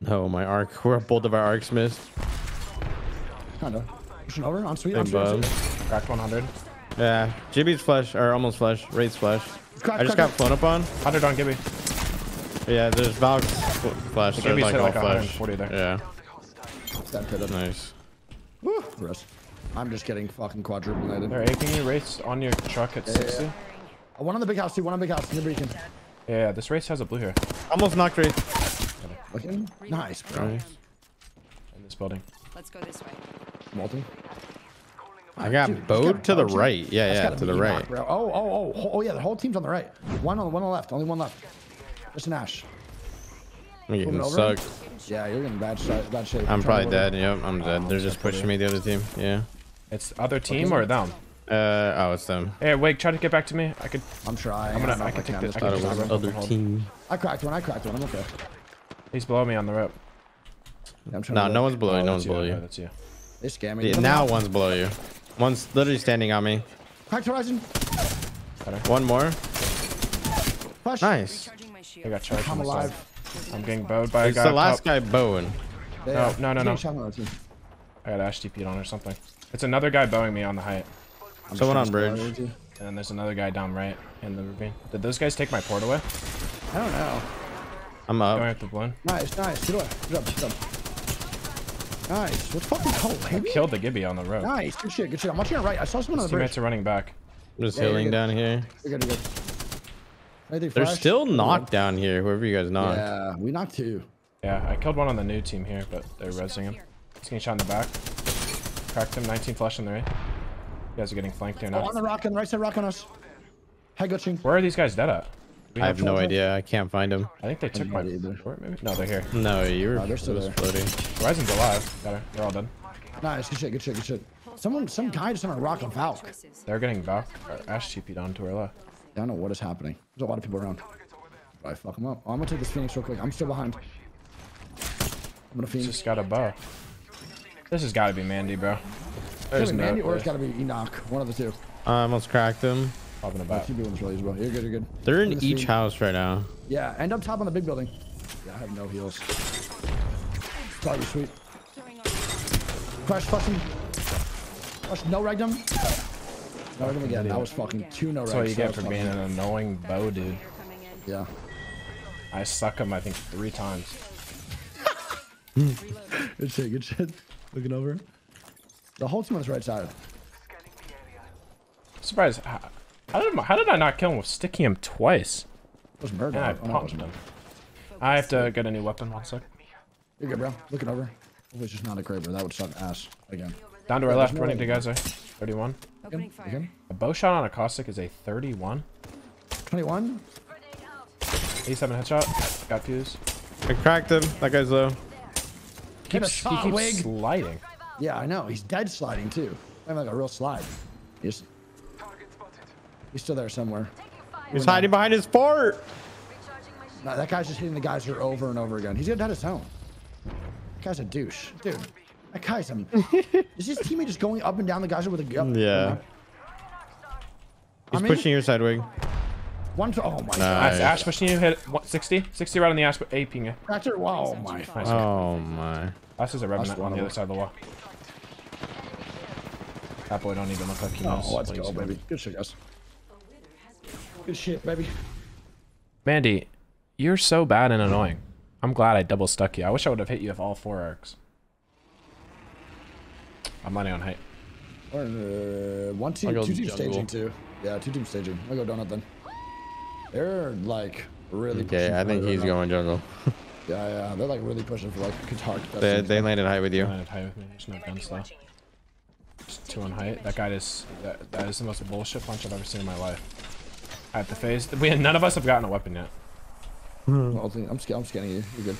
No, my arc. We're both of our arcs missed. Kinda. Pushing over. On sweet. Hey, On sweet. on bub. sweet. Cracked 100. Yeah, Gibby's flesh or almost flesh. Raid's flesh. Crack, I just crack, got flown up on. 100 on Gibby. Yeah, there's Valk's fl- flesh. The They're Gibby's like hit all like flesh. 140 there. Yeah, That pit up. nice. Woo. Rest. I'm just getting fucking quadruplated. They're aping you. Race on your truck at 60. Yeah, Uh, One on the big house, too. One on the big house. Near beacon. yeah, this race has a blue here Almost knocked Raid. Looking. Nice, bro. Nice. in this building. Let's go this way. Multi. I got Dude, bowed to the bowed, right. Yeah, That's yeah, gotta the Enoch, right. Bro. Oh, oh, oh, oh, oh, yeah. The whole team's on the right. One on one on the left. Only one left. Just an Ash. I'm getting sucked. Yeah, you're in bad, shape. bad shape. I'm Trying probably dead. Yep, I'm dead. They're just pushing me the other team. Yeah. It's other team or them? Uh oh, it's them. Hey, wait, try to get back to me. I could. I'm trying. I'm gonna- don't I if can take This this- I Thought can it guy's just was grab not- it. other team. I cracked one. I cracked one. I'm okay. He's below me on the rope. Yeah, No, to no one's below you. Oh, No that's one's below Yeah, you. that's you. They scam me. Yeah, now one's below you. One's literally standing on me. Cracked horizon. One more. Push. Nice. Recharging my shield. I got charged. I'm on side. alive. I'm getting bowed by a It's guy. the last top. guy bowing. No, no, no, no. getting shot on our team. I got Ash TP'd on or something. It's another guy bowing me on the height. I'm Someone on bridge. And then there's another guy down right in the ravine. Did those guys take my port away? I don't know. I'm Going up. at the balloon. Nice, nice. Get away. Get up, get up. Nice. Let's fucking go, baby. Killed the Gibby on the road. Nice. Good shit. Good shit. I'm watching your right. I saw someone on His the bridge. teammates are running back. I'm just Yeah, healing good. down here. You're good. You're good. Anything They're flash? still knocked down here. Whoever you guys knocked. Yeah, we knocked two. Yeah, I killed one on the new team here, but they're resing him. He's getting shot in the back. Cracked him. 19 flush in the right. You guys are getting flanked here Oh, now. on the rock, on the right side, rock on us. Head glitching. Where are these guys dead at? We I have no idea. I can't find them. I think they took my not either. port, maybe? No, they're here. No, you were Oh, they're still there. floating. Horizon's alive. Got her. They're all dead. Nice. Good shit. Good shit. Good shit. Someone, some guy just on a rock on Valk. They're getting back. Or Ash TP'd on to our left. I don't know what is happening. There's a lot of people around. I fuck them up. Oh, I'm gonna take this Phoenix real quick. I'm still behind. I'm gonna Phoenix. just got a bow. This has got to be Mandy, bro. It's There's gotta be no Mandy or it's way. gotta be Enoch. One of the two. I almost cracked them. Popping a I bat. keep doing this really well. You're good. You're good. They're in Let's each see. house right now. Yeah, end up top on the big building. Yeah, I have no heals. Sorry, sweet. Crash fucking. Crash no regnum. No regnum again. That was fucking two no regs. That's what you get for being an annoying bow dude. Yeah. I suck him, I think, three times. Good shit. Good shit. Looking over. The whole team on this right side. Surprised. How, how did, how did I not kill him with sticking him twice? It was murder. And I Oh, no, pumped him. I have to get a new weapon. One sec. You're good, bro. Looking over. Hopefully it's just not a Kraber. That would suck ass again. Down to our left, no running way. to Geyser. 31. Again? Again? A bow shot on a caustic is a 31. 21. 87 headshot. Got fuse. I cracked him. That guy's low. Get a Keeps, he keeps Wig. sliding. Yeah, I know. He's dead sliding too. I'm like a real slide. He's, he's still there somewhere. He's hiding behind his fort. No, that guy's just hitting the geyser over and over again. He's gonna dead his own. That guy's a douche, dude. That guy's a. is his teammate just going up and down the geyser with a gun? Yeah. He's I mean- pushing your side wing. One. To, oh my Nice. god. That's Ash pushing you. Hit what, 60. 60 right on the Ash, but aping you. Cracker. Wow. Oh my. Nice. Oh my. Ash is a revenant on the other side of the wall. That boy don't even look like he oh, knows. Oh, let's what he's go, baby. Good shit, guys. Good shit, baby. Mandy, you're so bad and annoying. I'm glad I double stuck you. I wish I would have hit you with all four arcs. I'm landing on height. Or, uh, one team, I'll two teams jungle. staging too. Yeah, two teams staging. I'll go donut then. They're like really. Okay, pushing I think he's going jungle. Yeah, yeah, they're like really pushing for like Qatar. They, they landed high with you. Landed high with me. There's no guns though. Just two on height. That guy is that, that is the most bullshit punch I've ever seen in my life. I the to face. We none of us have gotten a weapon yet. Hmm. Well, I'm, sca- I'm scanning you. You're good.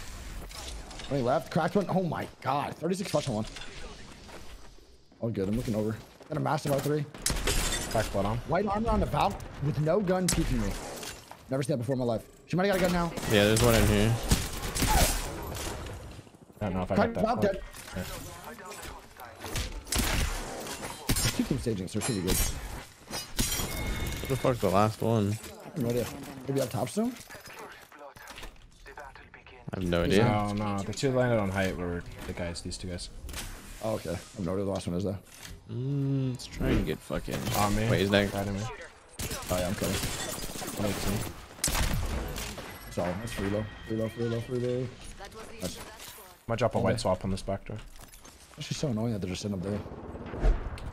Any left? Cracked one. Oh my god. 36 flush on one. All good. I'm looking over. Got a massive R3. Back spot on. White armor on the valve with no gun peeking me. Never seen that before in my life. She might have got a gun now. Yeah, there's one in here. I don't know if I Cracked got that. valve point. dead. Two team staging, so it should be good. What the fuck's the last one? I have no idea. Maybe up top soon? I have no idea. No, no. The two landed on height were the guys, these two guys. Oh, okay. I have no idea the last one is though. Mm, let's try and get fucking. Oh, man. Wait, is that? Right in. Oh yeah, I'm coming. 118. So that's free low, free low, free low, free low. I'm gonna drop a white swap on this back door. It's just so annoying that they're just sitting up there.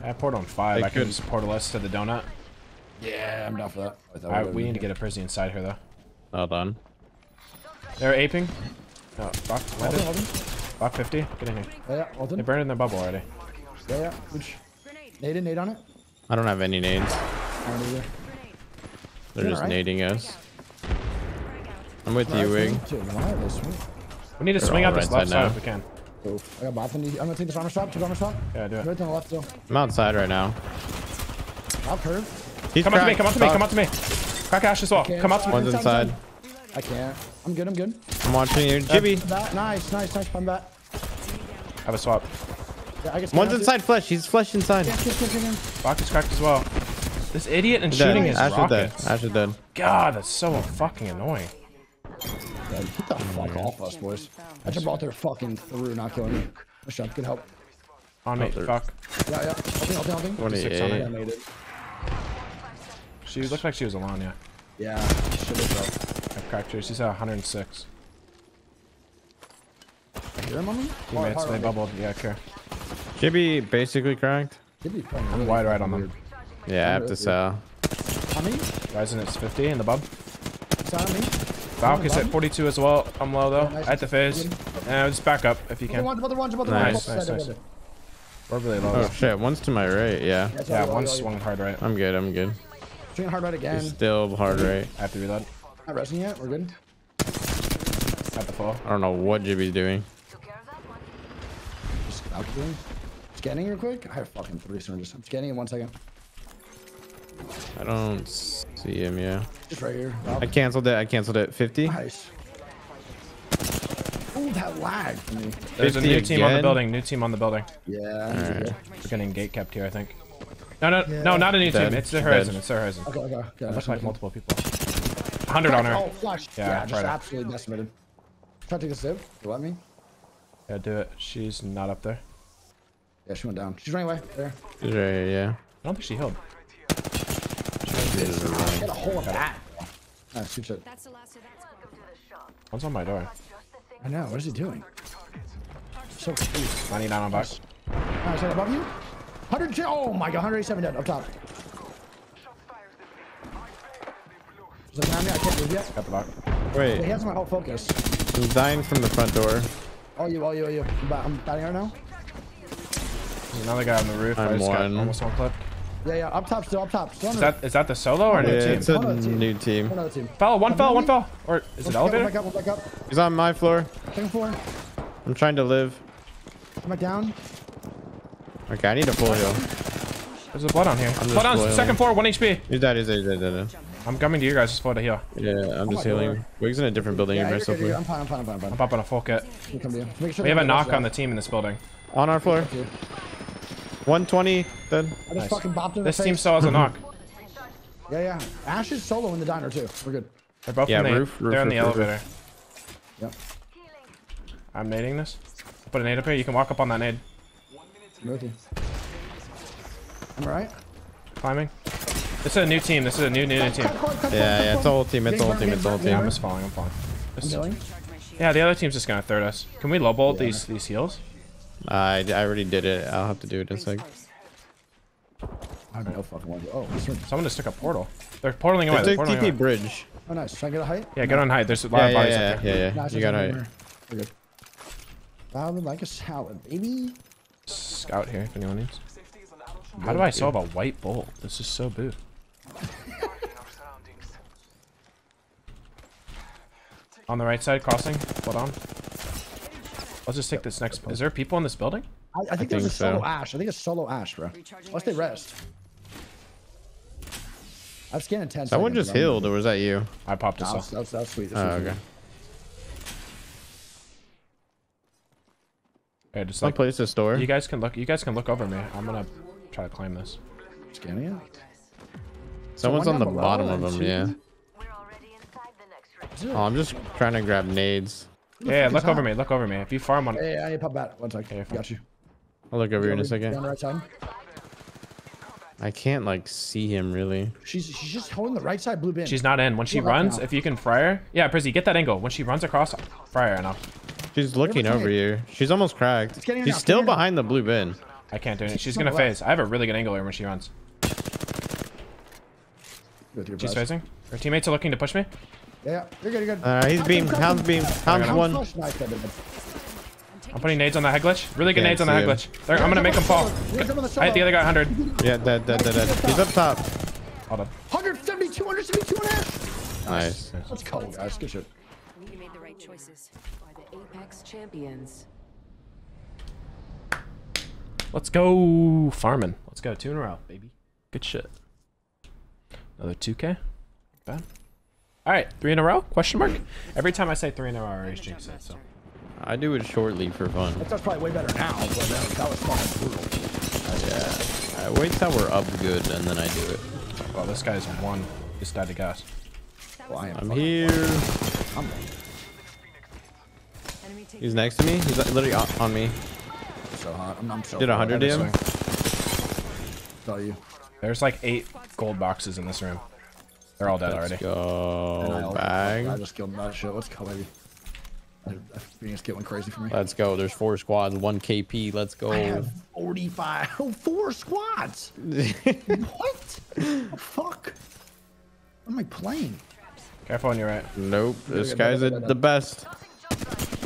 I poured on five. They I can could- just portal us to the donut. Yeah, I'm down for that. Alright, we need to get a Prizzy inside here though. Hold on. They're aping. No, Bach, Hold landed. on, hold on. Bach 50. Get in here. Oh, yeah, yeah, hold They burned in their bubble already. Yeah, yeah. Which? Nade it, nade on it. I don't have any nades. I don't either. They're just right. nading us. I'm with you, Alright, Wig. Two. Why are they sweet? We need to They're swing all out this left side side if we can. Oof. I got both. I'm gonna take this armor swap. Take armor swap. Yeah, do it. Right on the left still. I'm outside right now. I'll curve. He's Come out to me, come out to me, come out to me. Crack Ash as well. Come out to me. One's inside. I can't. I'm good. I'm good. I'm watching you. Uh, Gibby. That, nice, nice, nice. Pun back. Have a swap. Yeah, I guess. One's inside flesh. He's flesh inside. Yeah. Is cracked as well. This idiot and shooting his Ash is dead. rockets. Ash is dead. God, that's so fucking annoying. Yeah, get the fuck off us, boys. I just brought their fucking through, not killing me. Good shot. Good help. On me, fuck. Yeah, yeah. Helping, helping, helping. 26 on 28. Yeah, I made it. She looked like she was alone, yeah. Yeah, shit is up. I cracked her. She's at 106. I Hear him on me? Teammates, they bubbled. Yeah, care. Gibby basically cracked. I'm wide right on them. Yeah, I have to sell. On me? Guys in it's 50 in the bub. It's? Valk is at 42 as well. I'm low though. nice. At the phase. Yeah, just back up if you can. one, other one, other one. Nice, nice, nice. We're really low. Oh shit, one's to my right. Yeah. Yeah, one swung hard right. I'm good. I'm good. Swinging hard right again. He's still hard right. I have to reload. Not resting yet. We're good. At the fall. I don't know what Gibby's doing. Just out doing. Scanning real quick. I have fucking three syringes. I'm scanning in one second. I don't see him. Yeah. Just right here. I canceled it. I canceled it. 50. Nice. Oh, that lag for me. There's a 50 new team on the building. New team on the building. Yeah. Alright. We're getting gate kept here, I think. No, no, Yeah. no, not a new Dead. team. It's the Dead. horizon. It's the horizon. Okay, okay. okay. It looks like multiple people. 100 on her. Oh, flash. Yeah, Yeah, try just to- absolutely decimated. Try to take a sip. You let me? Yeah, do it. She's not up there. Yeah, she went down. She's running away. There. He's right here. Yeah. I don't think she healed. Get a hole of that. Nice, good shit. That's the last of. One's on my door. I know. What is he doing? So confused. 99 on back. Nice, right above you. 100. Oh my god, 187 dead up top. He's looking at me. I can't move yet. Got the back. Yeah, he has my whole focus. I'm dying from the front door. Oh, you, oh, you, oh, you. I'm, ba- I'm batting her now. There's another guy on the roof. I I'm just got one. almost one clip. Yeah, yeah. Up top, still up top. Still on Is that is that the solo or a new Yeah, team? it's a team. new team. another team. Fell, one fell, one fell. Or is it One back elevator? up, one back up. He's on my floor. Second floor. I'm trying to live. Am I down. Okay, I need a full heal. There's a blood on here. just Blood on boiling. second floor, one HP. He's dead. He's dead. He's dead. He's dead. I'm coming to you guys for the heal. Yeah, I'm oh just healing. God. Wig's in a different building. Yeah, Yeah, you're good, you're I'm fine, I'm fine, I'm fine, I'm fine. I'm popping a full kit. We'll come to you. Make sure We have a knock on the team in this building. On our floor. 120. Dead. I just Nice. fucking bopped in This team face. still has a knock. Yeah, yeah. Ash is solo in the diner too. We're good. They're both Yeah, in the, roof, roof, they're in the roof, roof, roof. elevator. Yep. I'm nading this. Put a nade up here. You can walk up on that nade. I'm with you. I'm alright. Climbing. This is a new team. This is a new, new, new team. Yeah, yeah. It's a whole team. It's a whole team. It's a whole Yeah, team. I'm just falling. I'm falling. I'm going. yeah, the other team's just gonna third us. Can we low bolt these these heals? I, I already did it. I'll have to do it in a sec. I have no fucking one. Oh. Someone just took a portal. They're portaling away. They're a portaling away. TP bridge. Oh, nice. Try to get a height. Yeah, get on height. There's a lot Yeah, of yeah, bodies yeah, up there. yeah, yeah. Nice, You got nice, it. nice. We're good. Salad like a salad, baby. Scout here if anyone needs. How do I solve a white bolt? This is so boo. on the right side, crossing. Hold on. Let's just take this next. Is there people in this building? I, I think there's think a solo so. Ash. I think it's solo Ash, bro. Unless they rest. I've scanned in 10 Someone seconds, just healed, or was that you? I popped this That's, off. that's, that's sweet. That's Oh, sweet. okay. Okay, just Some like place to store. you guys can look. You guys can look over me. I'm gonna try to climb this. Scanning it? Someone's one on the bottom of them. two- Yeah. We're already inside the next ring. Is it- Oh, I'm just trying to grab nades. Yeah, fuck look is over that? me. Look over me. If you farm on, Hey, I need to pop back. One sec. Okay, fine. Got you. I'll look over here in a On second. the right side. I can't like see him really. She's she's just holding the right side blue bin. she's not in. When she Go runs, if you can fry her, yeah, Prizzy, get that angle. When she runs across, fry her enough. She's looking over here. She's almost cracked. getting She's now, still get her now. behind the blue bin. I can't do it. She's She's gonna on the left. phase. I have a really good angle here when she runs. She's best. phasing. Her teammates are looking to push me. Yeah, yeah, you're good, you're good. Uh, he's Crack beam. him, Hound's him. beam. Hound's one. I'm putting nades on the head glitch. Really good Can't nades on the head see glitch. There, I'm gonna make him fall. You're good on the I hit the other guy 100. Yeah, dead, dead, dead, dead. He's up top. Hold on. 172, 172 and a half. Nice. Let's go, guys. Good shit. You made the right choices. Are the Apex champions. Let's go farming. Let's go two in a row, baby. Good shit. Another 2k. Bad. All right, three in a row? Question mark. Every time I say three in a row, I always jinx it. So I do it shortly for fun. That's probably way better now, but that, that was fucking brutal. Yeah. I wait till we're up good and then I do it. well, this guy's one. Just died to gas. Well, I am I'm fucking- here. I'm Enemy taken He's next to me. He's literally on on me. so hot. I'm, I'm so Did a hundred This to him? way. You. There's like eight gold boxes in this room. They're all dead Let's already. And I go. Bang. I Bag. just killed that shit. Let's go, baby. Phoenix get one crazy for me. Let's go. There's four squads, one KP. Let's go. I go. have 45. Oh, four squads. what? the fuck? What am I playing? Careful on your right. nope. This guy's the best.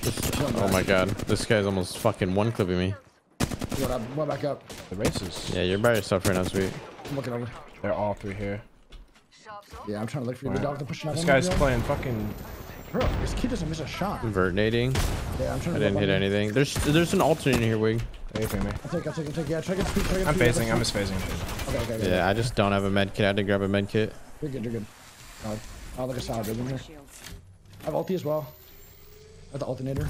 Oh my god. This guy's almost fucking one clipping me. What up? What back up? The races. Yeah, you're by yourself right now, sweet. I'm looking over. They're all through here. Yeah, I'm trying to look for you. The dog to push that This guy's over. playing fucking. Bro, this kid doesn't miss a shot. Vertinating. Yeah, I'm trying I didn't hit anything. There's there's an alternate in here, Wig. They hit me. I'll take, I'll take, I'll take. Yeah, try to get speed. Try to get I'm speed. phasing. I'm just phasing. Okay, okay, okay. Yeah, I just don't have a med kit. I had to grab a med kit. You're good, you're good. Oh, I'll look a solid dude here. shields. I have ulti as well. I have the alternator.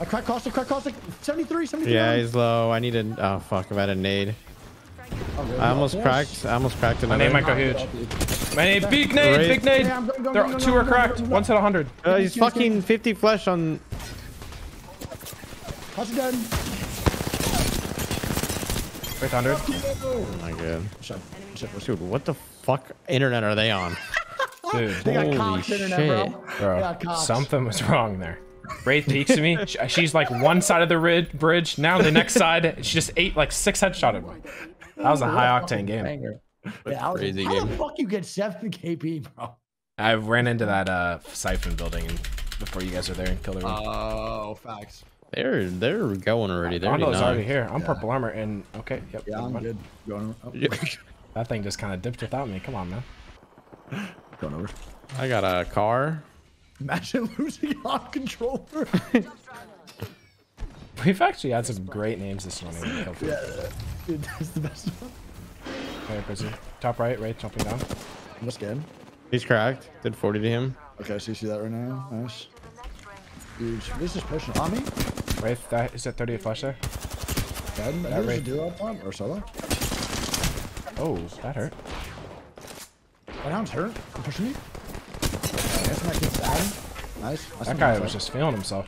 I crack caustic, crack caustic. 73, 73. Yeah, he's low. I need a. Oh fuck! I've had a nade. Oh, good. I almost Yes. cracked. I almost cracked My another. name might go huge. My name, big nade, Great. big nade. Yeah, going, going, They're, going, two are cracked. going, going. One's hit 100. Uh, he's fucking 50 flesh on. Caustic dead. Wait, 100. Oh my god. Shut. Shut. Shut. Dude, what the fuck internet are they on? Dude, They got Holy cops internet, shit. bro. They bro, got something was wrong there. Wraith peeks at me. She's like one side of the rid- bridge. Now the next side. She just ate like six headshotted me. That was a high octane game. Banger. Yeah, I was Crazy how game. the fuck you get 7 KP, bro? I ran into that uh, siphon building before you guys were there and killed her. Oh, facts. They're they're going already. They're already Rondo's already knocked. here. I'm purple armor and okay, yep. Yeah, I'm good. Going Oh, That thing just kind of dipped without me. Come on, man. Going over. I got a car. Imagine losing on controller. We've actually had some great names this morning. in Kill Feed. Dude, that's the best one. Okay, busy. Top right, right, jumping down. I'm just scared. He's cracked. Did 40 to him. Okay, so you see that right now? Nice. Huge. This is pushing on me. Wraith, that is that 38 flash there? Dead. That That right. a duo up top or solo. Oh, that hurt. That hound's hurt. I'm pushing me. That's my kid's dying. Nice. That's That guy was just feeling himself.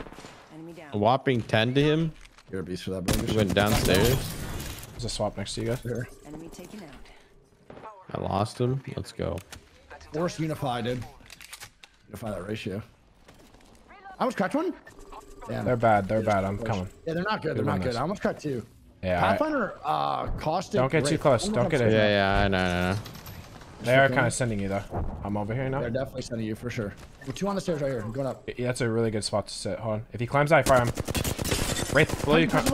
Enemy A down. whopping 10 to him. You're a beast for that, bro. He went downstairs. There's a swap next to you guys. Here. Enemy taken out. I lost him. Let's go. Force unify, dude. Unify that ratio. I almost cracked one. Damn. They're bad. They're bad. I'm coming. Yeah, they're not good. They're Good not good. this. I almost cracked two. Yeah. I- Pathfinder, uh, caustic. Don't get too close. Don't get it. Yeah, yeah, I know, I know. They are kind of sending you though. I'm over here now. They're definitely sending you for sure. We're two on the stairs right here. I'm going up. Yeah, that's a really good spot to sit. Hold on. If he climbs, I fire him. Wraith, below you. Crack.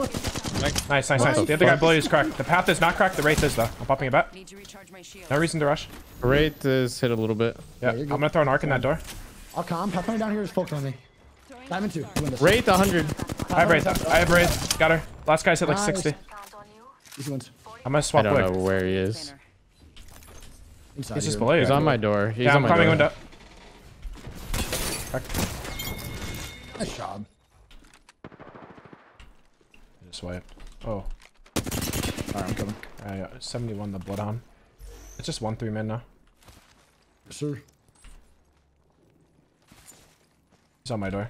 Nice, nice, nice. the The other guy fuck? below you is cracked. The path is not cracked. The Wraith is though. I'm popping a bet. Need to recharge my shield. No reason to rush. Wraith is hit a little bit. Yeah, you're I'm gonna throw an arc in that door. I'll come. Pathfinder down here is focused on me. Diamond two. Doing this. Wraith 100. I have Wraith. I have Wraith. Got her. Last guy's hit like 60. Count on you. Easy ones. I'm gonna swap I don't quick. know where he is. Banner. He's just here. below. He's on my door. He's yeah, on I'm my climbing door. window. Nice job. Just wipe. Oh, All right, I'm coming. I, uh, 71 the bloodhound. It's just one three men now. Yes, sir. He's on my door.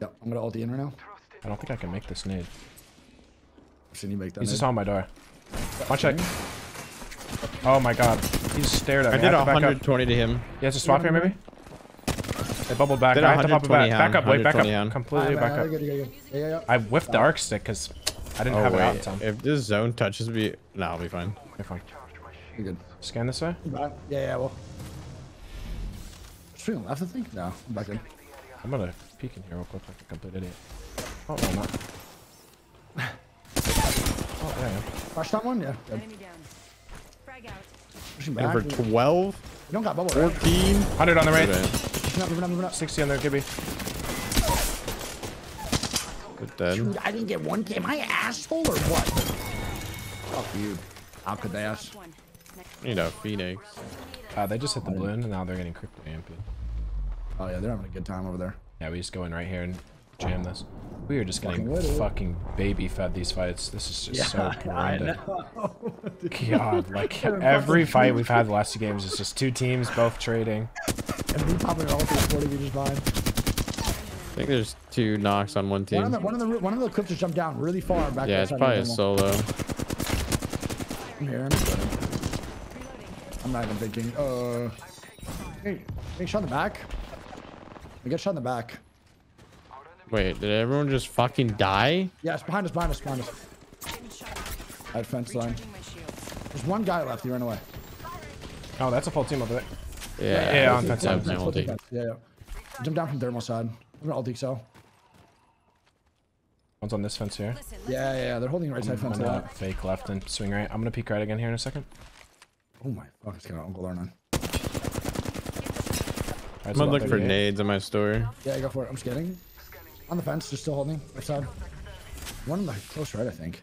Yep, I'm gonna ult in right now. I don't think I can make this nade. I've seen you make that. He's nade. just on my door. Watch it. Oh my god. He's stared at me. I me. did have to back up. 120 to him. Yeah, has to swap here, maybe? They bubbled back. Did I have to pop it 120 back. Back up, wait, back up. hand. Completely Alright, back up. good, good, good. I whiffed the arc stick because I didn't Oh have it out in wait, time. if this zone touches me, no, I'll be fine. Okay, fine. You're good. Scan this way. Back. Yeah, yeah, well. Swing on left, I think? No, I'm back in. I'm gonna peek in here real quick like a complete idiot. Oh, no, not. Oh, yeah, yeah. Rush that one? Yeah. Good. Enemy down. Frag out. Pushing back. Over You don't got bubble, right? 14. 100 on the right. Moving up, moving up, moving up. 60 on there, Gibby. good dead. Dude, I didn't get one. Am I asshole or what? Fuck you. How could they ask? You know, Phoenix. Uh, they just hit the balloon and now they're getting crypto amped. Oh yeah, they're having a good time over there. Yeah, we just go in right here and jam this. We are just getting Fucking fucking baby fed these fights. This is just so I grinded. know. God, like every fight we've had the last two games is just two teams both trading. And we popping it all through 40 meters behind. I think there's two knocks on one One team. of the one of the one of the clips just jumped down really far back. Yeah, it's outside probably a solo. I'm here. I'm. I'm not even thinking. Uh, hey, hey, shot in the back. I get shot in the back. Wait, did everyone just fucking die? Yeah, it's behind us, behind us, behind us. At fence line. Recharging my shields. There's one guy left. He ran away. Oh, that's a full team over there. Yeah, yeah, on Full fence team, line. full Full team, team. fence. Yeah, yeah. Jump down from thermal side. I'm gonna ult cell. One's on this fence here. Yeah, yeah, yeah. They're holding right side fence. One a uh, lot. fake left and swing right. I'm gonna peek right again here in a second. Oh my fuck! It's gonna Uncle Arnon. Alright, I'm so gonna look for nades in my store. Yeah, go for it. I'm scanning. On the fence, just still holding. Right side. One on the close right, I think.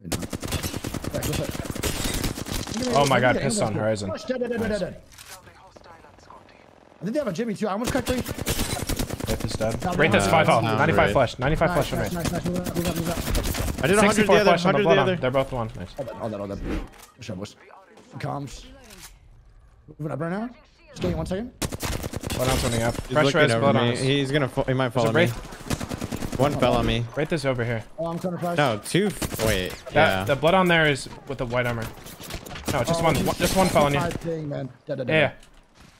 Maybe not. Yeah, go for it. Look at Oh my God, pissed on at. Horizon. Push, dead, dead, dead, dead, dead. I think they have a Jimmy too. I almost cut three. Wraith is dead. No, Wraith has no, 5 no, health. no, 95 Wraith. flash. 95 Nice, flash on Wraith. nice, nice. Move up, move up, move up. I did 100 the 64 other, flash on the 100 bloodhound. They're both one. Nice. All that, all that, all that. Push up, boys. Comms. Moving up right now. Just give me one second. Bloodhound running up. He's Fresh looking res over bloodhound me. us. He's gonna, he might follow me. Wraith. One fell on me. Right this over here. Oh, I'm corner price. No, two. f- Wait, That, yeah. The bloodhound there is with the white armor. No, just Oh, one. one- Just one fell on you. Thing, man. Dead, dead, dead. Yeah, yeah.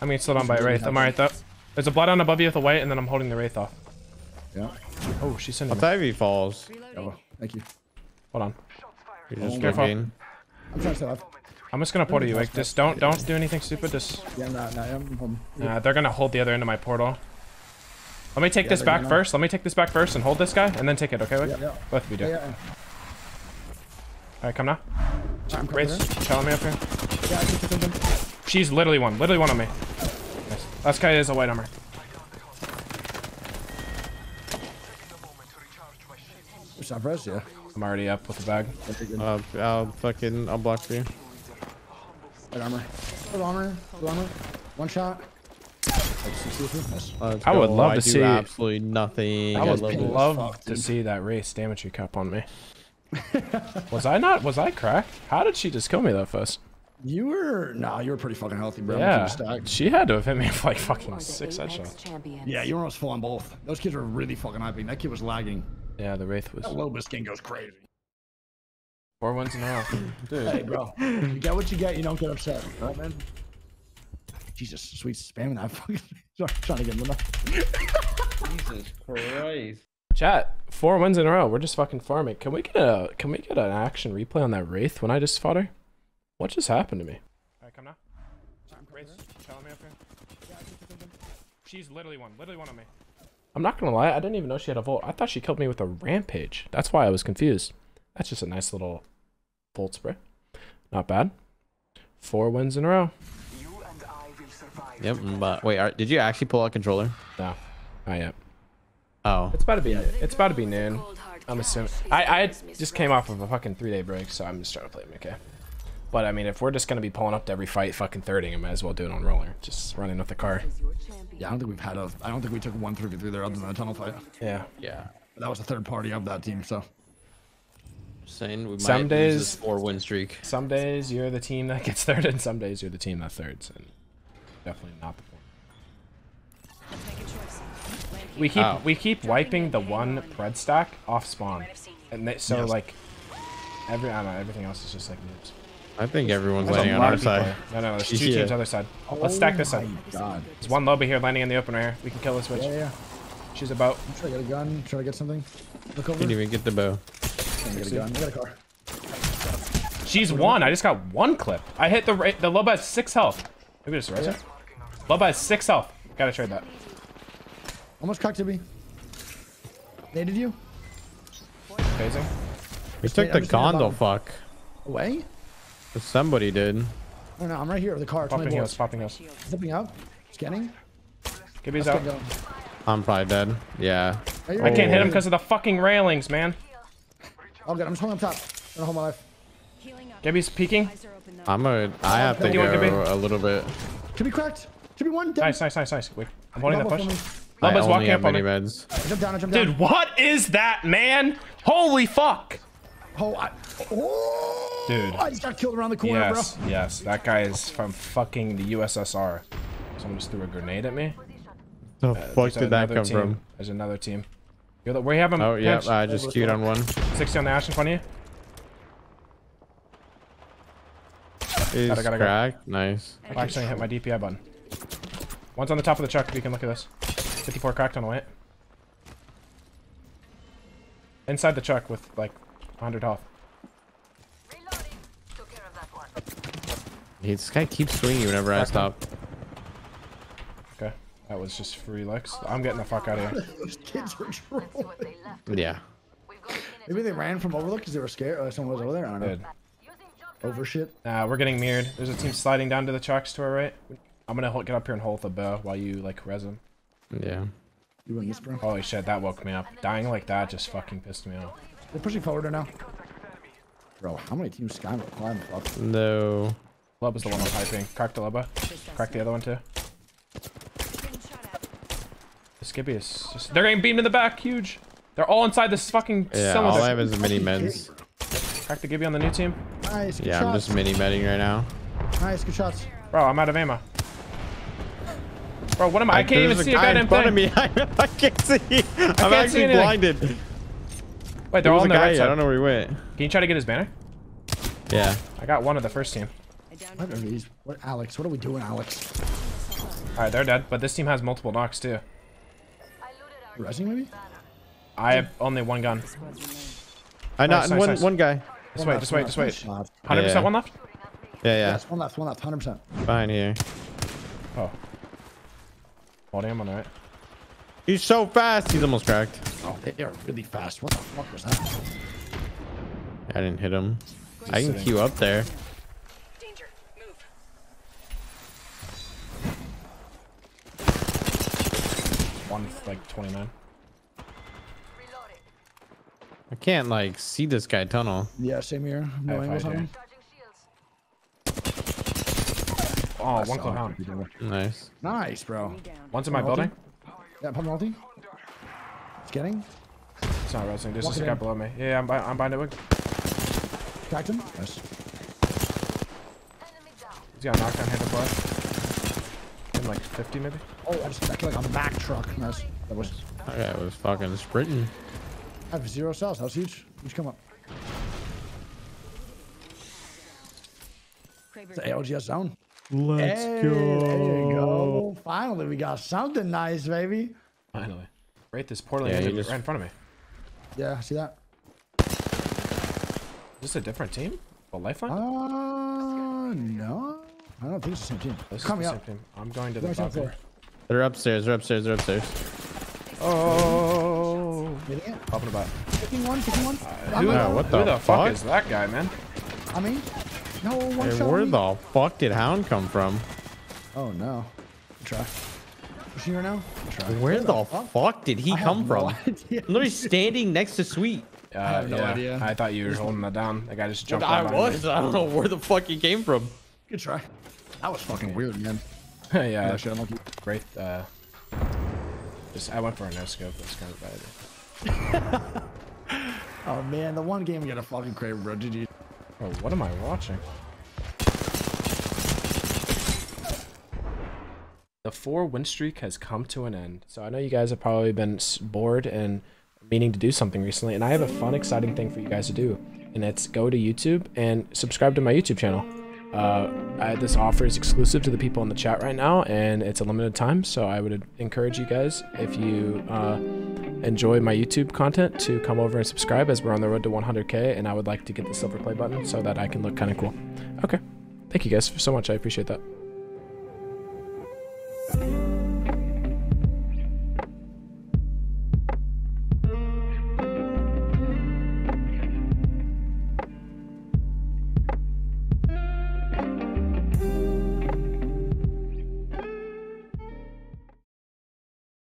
I'm getting slowed on by a Wraith. I'm alright though. There's a bloodhound above you with a white, and then I'm holding the Wraith off. Yeah. Oh, she's sending If me. Ivy falls, Oh, thank you. Hold on. you're just Careful. looking. I'm trying to stay left. I'm just gonna portal you. Like, just don't don't do anything stupid. Just Yeah, no, no, I'm home. they're gonna hold the other end of my portal. Let me take Yeah, this back gonna- first. Let me take this back first and hold this guy, and then take it. Okay, wait. Yeah, yeah. Both of you do. Yeah, yeah. All right, come now. I'm coming Wraith's me up here. Yeah, I took the She's literally one. Literally one on me. Nice. Last guy is a white armor. Stop res, yeah. I'm already up with the bag. Uh, I'll fucking, I'll block for you. White armor. Full armor. Full armor. One shot. Like 60 with me. Miss. Let's I would go. love I to do see- absolutely nothing. I I would love love Fuck, to dude. see that race damage cup on me. was I not? Was I cracked? How did she just kill me that fast? You were nah, you were pretty fucking healthy, bro. Yeah, she had to have hit me with like fucking six Apex headshots. Yeah, you were almost full on both. Those kids were really fucking hyping. That kid was lagging. Yeah, the wraith was That Loba's skin goes crazy. four wins in a row. Dude, Hey, bro. You get what you get. You don't get upset. Right, man? Jesus, sweet spamming that fucking. Sorry, trying to get him enough. Jesus Christ. chat, four wins in a row. We're just fucking farming. Can we get a? Can we get an action replay on that wraith when I just fought her? What just happened to me? All right, come now. Wraith, telling me up here. She's literally one. Literally one on me. I'm not gonna lie. I didn't even know she had a volt. I thought she killed me with a rampage. That's why I was confused. That's just a nice little volt spray. Not bad. Four wins in a row. Yep, but wait, are, did you actually pull out controller? No, not yet. Oh. It's about to be. It's about to be noon. I'm assuming. I I just came off of a fucking three day break, so I'm just trying to play MK. But I mean, if we're just gonna be pulling up to every fight, fucking thirding, I might as well do it on roller. Just running with the car. Is your champion. Yeah, I don't think we've had a. I don't think we took one through through there other than the tunnel fight. Yeah. Yeah. But that was the third party of that team. So Saying we might Some lose days- this four win streak. Some days you're the team that gets third, and some days you're the team that thirds, and definitely not the point. Let's make a choice. Land we keep Oh. we keep wiping the one pred stack off spawn, and they, so Yes. like every I don't know everything else is just like noobs. I think everyone's There's a landing on lot our of people side. No, no, there's two Yeah. teams other side. Let's stack this Oh side. my God. There's one lobby here landing in the open right here. We can kill this witch. Yeah, yeah. She's about. I'm trying to get a gun. Try to get something. Look over. Didn't even get the bow. Trying to get a gun. I got a car. She's one. I just got one clip. I hit the the Loba has six health. Maybe just res her. Loba has six health. Gotta trade that. Almost cracked to me. Naded you? Phasing. We took the just thinking condo about- fuck. Away? Somebody did. Oh no, I'm right here with the car. 20 Popping heals. bullets. Popping heals. Zipping up. Scanning. Gibby's Let's out. I'm probably dead. Yeah. Right here. I can't hit him because of the fucking railings, man. Oh, good. I'm just holding up top. I'm gonna hold my life. Healing up. Gibby's peeking. Eyes are open though. I'm a. I have to You want to go a little bit. Should be cracked. Should be one. Dead. Nice, nice, nice, nice. Wait, I'm holding the Double push. for me. I Loba's only walking have up on me. meds. I jump down. I jump down. Dude, what is that, man? Holy fuck. Oh, I, oh, Dude. I just got killed around the corner, Yes, bro. yes. That guy is from fucking the USSR. Someone just threw a grenade at me. The uh, There's fuck did that come team. from? There's another team. You're the, where you have him? Oh yeah. I just queued on one. 60 on the ash in front of you. He's Gotta, gotta go. cracked. Nice. Oh, actually, hit my DPI button. One's on the top of the truck. If you can look at this. 54 cracked on the way. Inside the truck with like 100 health. He, this guy keeps swinging whenever I Cracked stop. Okay, that was just free licks. I'm getting the fuck out of here. Those kids were trolling. Yeah. Maybe they ran from Overlook because they were scared. Or someone was over there. I don't know. Good. Over shit. Nah, we're getting mirrored. There's a team sliding down to the trucks to our right. I'm gonna hold, get up here and hold the bow while you like res him. Yeah. You win this, bro. Holy shit, that woke me up. Dying like that just fucking pissed me off. They're pushing forward right now. Bro, how many teams Sky climb up? No. Lub is the one I'm hyping. Crack the Loba. Crack the other one too. Getting. The Skippy is just. They're getting beamed in the back. Huge. They're all inside this fucking Yeah. All I cylinder. have is mini meds. Crack the Gibby on the new team. Nice. Good Yeah, I'm just mini medding right now. Nice. Good shots. Bro, I'm out of ammo. Bro, what am I? I can't even a see a guy in front thing. of me. I can't see. I'm can't actually anything. blinded. Wait, they're all was on the guy. right I don't know where he went. Can you try to get his banner? Yeah. I got one of the first team. What are these? What, Alex? What are we doing, Alex? All right, they're dead. But this team has multiple knocks too. Resing maybe? I have only one gun. I Nice, not nice, one nice. one guy. Just One wait, left, just wait, just wait. Hundred percent one left. Yeah, yeah. Yes, one left, one left, 100%. Behind here. Oh. Holding him on the right. He's so fast. He's almost cracked. Oh, they are really fast. What the fuck was that? I didn't hit him. I can sitting. queue up there. Danger. Move. One like 29. I can't like see this guy tunnel. Yeah, same here. No angles on him. Oh, one clip Oh, hound. you did it. Nice. Nice, bro. Me. One's in my building. Yeah, pump multi. It's getting. It's not resing. There's Walk just a guy in. below me. Yeah, yeah I'm, bi- I'm behind it. Cracked him. Nice. He's got a knockdown hit below. In like 50 maybe. Oh, I just got killed like on the back truck. Nice. That was. That guy was fucking sprinting. I have zero cells. That was huge. Huge come up. It's the ALGS zone. Let's Hey, There you go. Finally, we got something nice, baby. Finally. Right, this portal Yeah, yeah, just- right in front of me. Yeah, see that? Is this a different team? A lifeline? Uh, no. I don't think it's the same team. this Call is me the same up. team. I'm going to Go the on the balcony. floor. They're upstairs. They're upstairs. They're upstairs. Oh. Hitting it. Popping about. Picking one, picking one. Who, I'm Uh, out. what who the the fuck fuck? is that guy, man? I mean, no one Hey, shot. where on me. the fuck did Hound come from? Oh no. Good try. Pushing her now. Good try. Where the fuck did he I have come no from? idea. I'm literally standing next to Sweet. Uh, I have no yeah. idea. I thought you were holding that down. That guy just jumped I out behind was. I don't know where the fuck he came from. Good try. That was fucking weird, man. me. yeah, That shit, I'm lucky. great. Uh, just, I went for a no scope. That's kind of bad. Oh man, the one game we got a fucking crave, bro. GG. Oh, what am I watching? The four win streak has come to an end. So I know you guys have probably been bored and meaning to do something recently, and I have a fun, exciting thing for you guys to do, and it's go to YouTube and subscribe to my YouTube channel. Uh, I, this offer is exclusive to the people in the chat right now, and it's a limited time. So I would encourage you guys, if you uh, enjoy my YouTube content to come over and subscribe as we're on the road to 100k and I would like to get the silver play button so that I can look kind of cool. Okay. Thank you guys so much. I appreciate that.